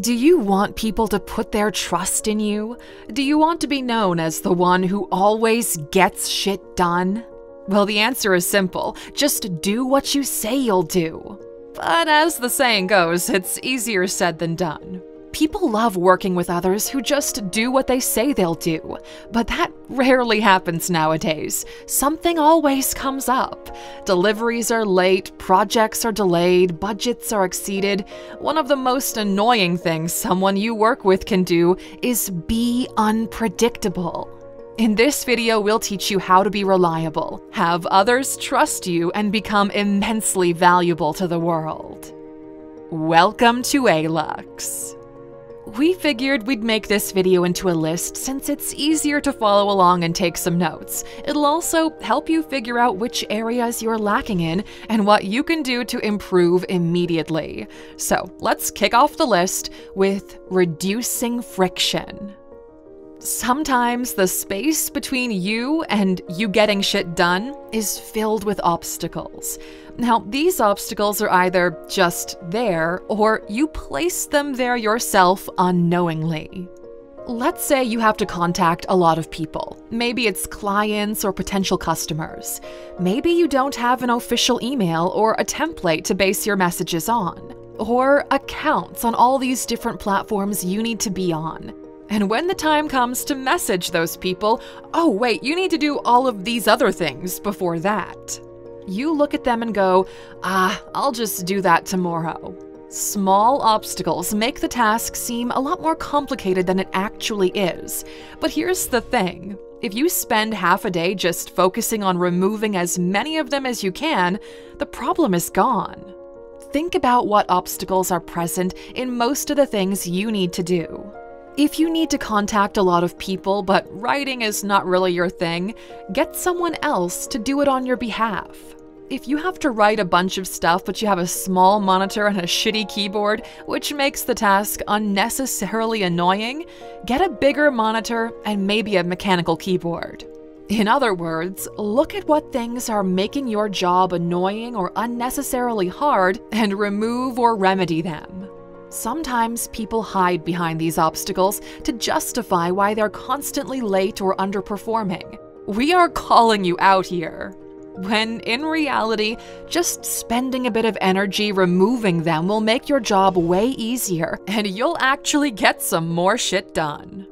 Do you want people to put their trust in you? Do you want to be known as the one who always gets shit done? Well, the answer is simple just do what you say you'll do. But as the saying goes, it's easier said than done. People love working with others who just do what they say they'll do, but that rarely happens nowadays. Something always comes up. Deliveries are late, projects are delayed, budgets are exceeded. One of the most annoying things someone you work with can do is be unpredictable. In this video, we'll teach you how to be reliable, have others trust you, and become immensely valuable to the world. Welcome to ALUX. We figured we'd make this video into a list since it's easier to follow along and take some notes. It'll also help you figure out which areas you're lacking in and what you can do to improve immediately. So let's kick off the list with reducing friction. Sometimes the space between you and you getting shit done is filled with obstacles. Now, these obstacles are either just there or you place them there yourself unknowingly. Let's say you have to contact a lot of people. Maybe it's clients or potential customers. Maybe you don't have an official email or a template to base your messages on. Or accounts on all these different platforms you need to be on. And when the time comes to message those people, oh, wait, you need to do all of these other things before that. You look at them and go, ah, I'll just do that tomorrow. Small obstacles make the task seem a lot more complicated than it actually is. But here's the thing if you spend half a day just focusing on removing as many of them as you can, the problem is gone. Think about what obstacles are present in most of the things you need to do. If you need to contact a lot of people, but writing is not really your thing, get someone else to do it on your behalf. If you have to write a bunch of stuff but you have a small monitor and a shitty keyboard, which makes the task unnecessarily annoying, get a bigger monitor and maybe a mechanical keyboard. In other words, look at what things are making your job annoying or unnecessarily hard and remove or remedy them. Sometimes people hide behind these obstacles to justify why they're constantly late or underperforming. We are calling you out here. When in reality, just spending a bit of energy removing them will make your job way easier and you'll actually get some more shit done.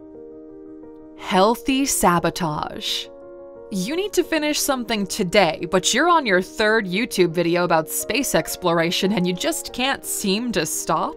Healthy sabotage. You need to finish something today, but you're on your third YouTube video about space exploration and you just can't seem to stop?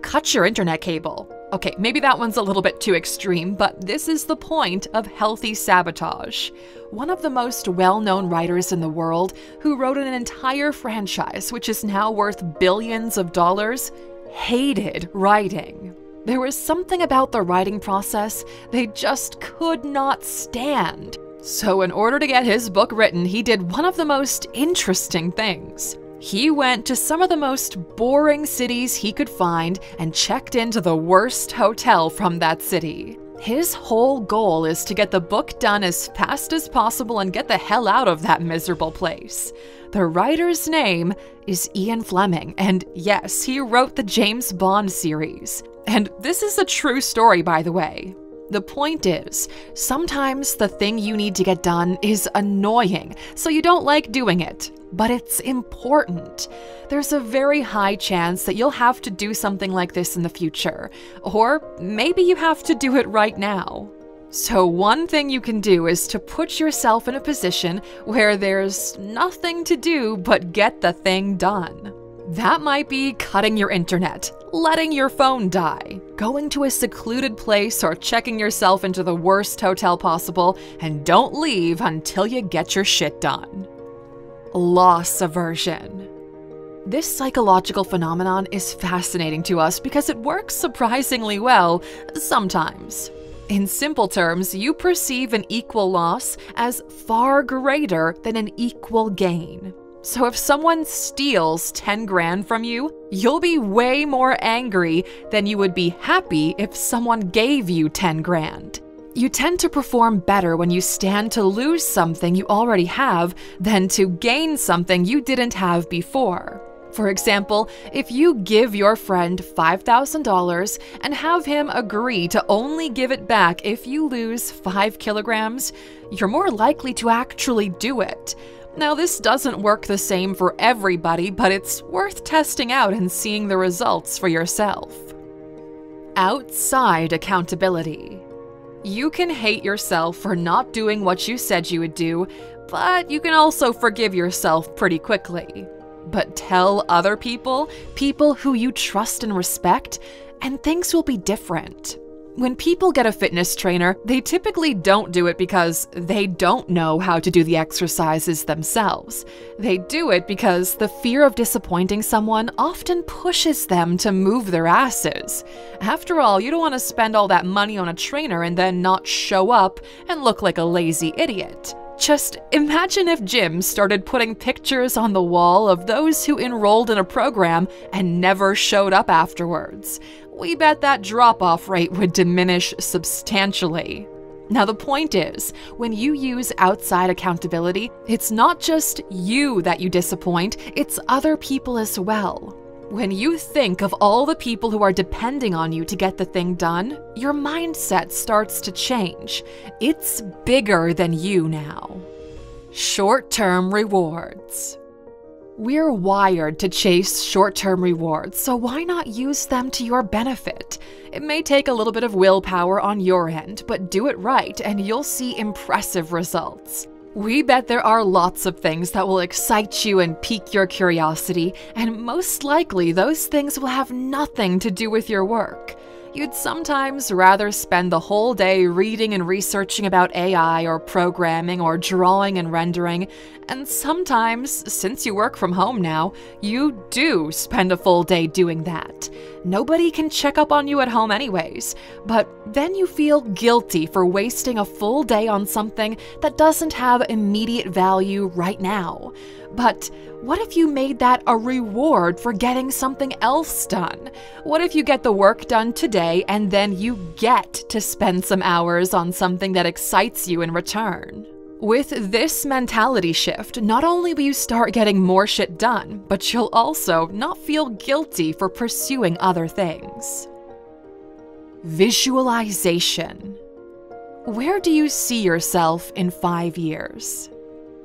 cut your internet cable. Okay, maybe that one's a little bit too extreme, but this is the point of healthy sabotage. One of the most well known writers in the world, who wrote an entire franchise which is now worth billions of dollars, hated writing. There was something about the writing process they just could not stand. So, in order to get his book written, he did one of the most interesting things. He went to some of the most boring cities he could find and checked into the worst hotel from that city. His whole goal is to get the book done as fast as possible and get the hell out of that miserable place. The writer's name is Ian Fleming, and yes, he wrote the James Bond series. And this is a true story, by the way. The point is, sometimes the thing you need to get done is annoying, so you don't like doing it. But it's important. There's a very high chance that you'll have to do something like this in the future, or maybe you have to do it right now. So, one thing you can do is to put yourself in a position where there's nothing to do but get the thing done. That might be cutting your internet, letting your phone die, going to a secluded place, or checking yourself into the worst hotel possible, and don't leave until you get your shit done. Loss aversion. This psychological phenomenon is fascinating to us because it works surprisingly well sometimes. In simple terms, you perceive an equal loss as far greater than an equal gain. So if someone steals 10 grand from you, you'll be way more angry than you would be happy if someone gave you 10 grand. You tend to perform better when you stand to lose something you already have than to gain something you didn't have before. For example, if you give your friend $5,000 and have him agree to only give it back if you lose 5 kilograms, you're more likely to actually do it. Now, this doesn't work the same for everybody, but it's worth testing out and seeing the results for yourself. Outside accountability. You can hate yourself for not doing what you said you would do, but you can also forgive yourself pretty quickly. But tell other people, people who you trust and respect, and things will be different. When people get a fitness trainer, they typically don't do it because they don't know how to do the exercises themselves. They do it because the fear of disappointing someone often pushes them to move their asses. After all, you don't want to spend all that money on a trainer and then not show up and look like a lazy idiot. Just imagine if gyms started putting pictures on the wall of those who enrolled in a program and never showed up afterwards. We bet that drop off rate would diminish substantially. Now, the point is, when you use outside accountability, it's not just you that you disappoint, it's other people as well. When you think of all the people who are depending on you to get the thing done, your mindset starts to change. It's bigger than you now. Short term rewards. We're wired to chase short term rewards, so why not use them to your benefit? It may take a little bit of willpower on your end, but do it right and you'll see impressive results. We bet there are lots of things that will excite you and pique your curiosity, and most likely those things will have nothing to do with your work. You'd sometimes rather spend the whole day reading and researching about AI or programming or drawing and rendering, and sometimes, since you work from home now, you do spend a full day doing that. Nobody can check up on you at home, anyways, but then you feel guilty for wasting a full day on something that doesn't have immediate value right now. But what if you made that a reward for getting something else done? What if you get the work done today and then you get to spend some hours on something that excites you in return? With this mentality shift, not only will you start getting more shit done, but you'll also not feel guilty for pursuing other things. Visualization. Where do you see yourself in five years?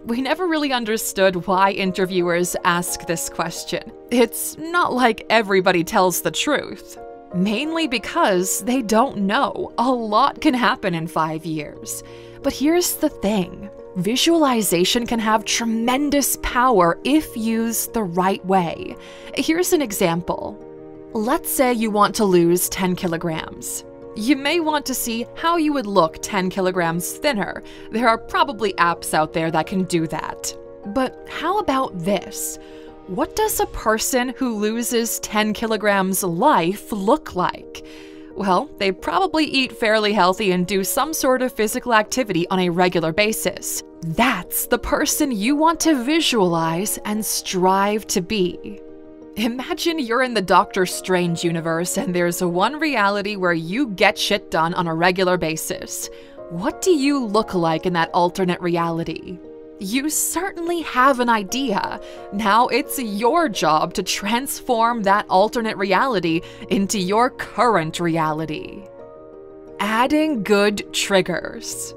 We never really understood why interviewers ask this question. It's not like everybody tells the truth. Mainly because they don't know. A lot can happen in five years. But here's the thing visualization can have tremendous power if used the right way. Here's an example. Let's say you want to lose 10 kilograms. You may want to see how you would look 10 kilograms thinner. There are probably apps out there that can do that. But how about this? What does a person who loses 10 kilograms life look like? Well, they probably eat fairly healthy and do some sort of physical activity on a regular basis. That's the person you want to visualize and strive to be. Imagine you're in the Doctor Strange universe and there's one reality where you get shit done on a regular basis. What do you look like in that alternate reality? You certainly have an idea. Now it's your job to transform that alternate reality into your current reality. Adding good triggers.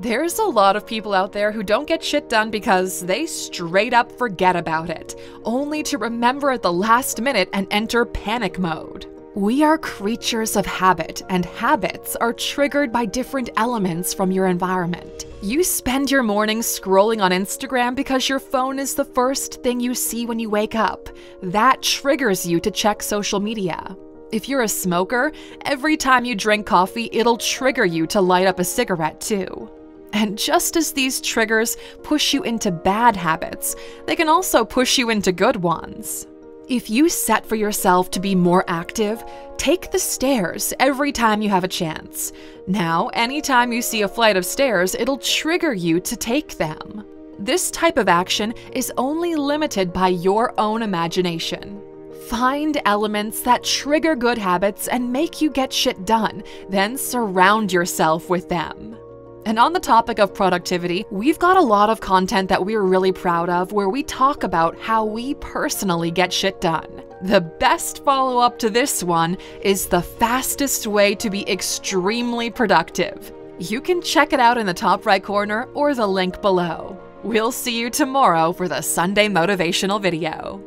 There's a lot of people out there who don't get shit done because they straight up forget about it, only to remember at the last minute and enter panic mode. We are creatures of habit, and habits are triggered by different elements from your environment. You spend your mornings scrolling on Instagram because your phone is the first thing you see when you wake up. That triggers you to check social media. If you're a smoker, every time you drink coffee, it'll trigger you to light up a cigarette too. And just as these triggers push you into bad habits, they can also push you into good ones. If you set for yourself to be more active, take the stairs every time you have a chance. Now, anytime you see a flight of stairs, it'll trigger you to take them. This type of action is only limited by your own imagination. Find elements that trigger good habits and make you get shit done, then surround yourself with them. And on the topic of productivity, we've got a lot of content that we're really proud of where we talk about how we personally get shit done. The best follow up to this one is the fastest way to be extremely productive. You can check it out in the top right corner or the link below. We'll see you tomorrow for the Sunday motivational video.